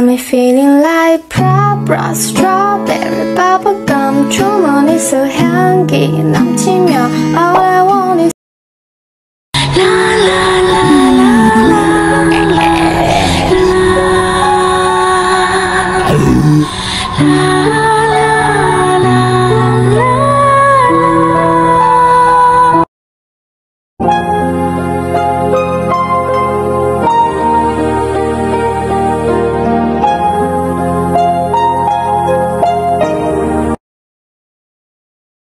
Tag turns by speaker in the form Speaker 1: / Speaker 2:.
Speaker 1: Got me feeling like proper strawberry bubblegum 주머니 속 향기 넘치며 All I want is La la la. La la la.